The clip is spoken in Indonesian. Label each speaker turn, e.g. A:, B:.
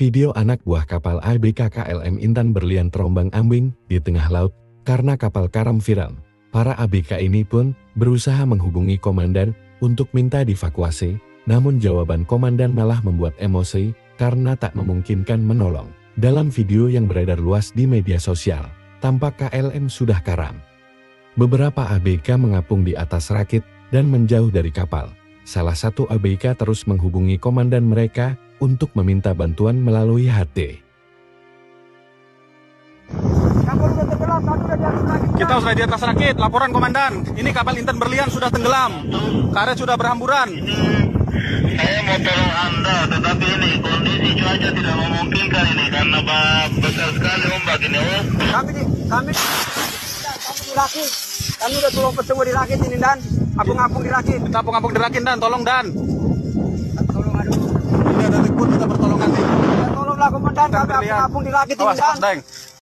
A: Video anak buah kapal ABK KLM Intan Berlian terombang-ambing di tengah laut karena kapal karam viral. Para ABK ini pun berusaha menghubungi komandan untuk minta dievakuasi, namun jawaban komandan malah membuat emosi karena tak memungkinkan menolong. Dalam video yang beredar luas di media sosial, tampak KLM sudah karam. Beberapa ABK mengapung di atas rakit dan menjauh dari kapal. Salah satu ABK terus menghubungi komandan mereka untuk meminta bantuan melalui HT.
B: Kita sudah di atas rakit, laporan komandan. Ini kapal Intan Berlian sudah tenggelam. Karet sudah berhamburan.
C: Saya mau tolong Anda, tetapi ini kondisi cuaca tidak memungkinkan ini karena besar sekali ombak ini. Oh.
D: Kami di kami kami di rakit. Kami udah tolong ketemu di rakit ini dan apung-apung di rakit.
B: Kita apung-apung derakin dan tolong dan.
D: Tolong aduh.
B: Ini ada tekun kita bertolongan nih.
D: Tolonglah komandan kami apung-apung di rakit ini
B: Awas,
D: dan.